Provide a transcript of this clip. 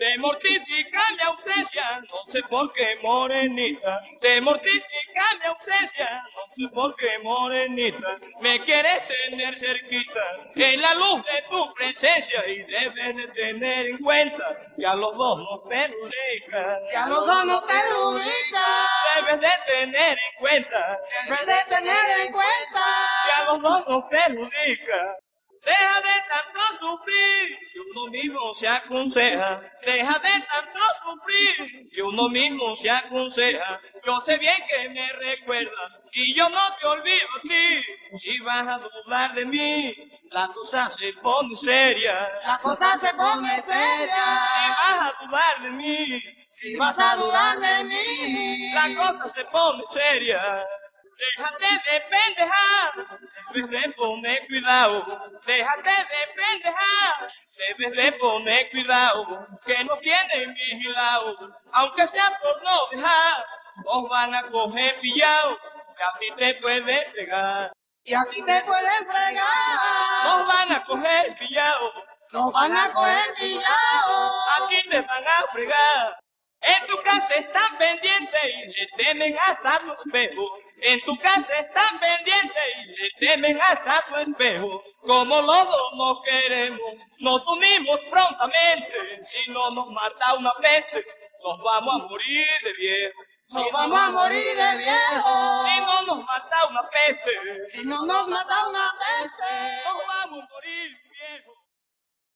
Te mortifica mi ausencia, no sé por qué morenita. Te mortifica mi ausencia, no sé por qué morenita. Me quieres tener cerquita en la luz de tu presencia y debes de tener en cuenta que a los dos nos perjudica. Que a los dos nos perjudica. Debes de tener en cuenta Debes de tener en cuenta. que a los dos nos perjudica. Deja de tanto sufrir, que uno mismo se aconseja. Deja de tanto sufrir, que uno mismo se aconseja. Yo sé bien que me recuerdas y yo no te olvido a ti. Si vas a dudar de mí, la cosa se pone seria. La cosa se pone Si seria. vas a dudar de mí, Si vas a dudar de mí. la cosa se pone seria. Déjate de pendejar, debes de poner cuidado. Déjate de pendejar, debes de poner cuidado. Que no tienen vigilado, aunque sea por no dejar. Os van a coger pillado, que a ti te pueden fregar. Y aquí te pueden fregar. Nos van a coger pillado, Nos van a coger pillado. aquí te van a fregar. Casa están pendientes y le temen hasta tu espejo. En tu casa están pendientes y le temen hasta tu espejo. Como los dos nos queremos, nos unimos prontamente. Si no nos mata una peste, nos vamos a morir de viejo. Nos vamos a morir de viejo. Si no nos mata una peste, Si no nos mata una peste.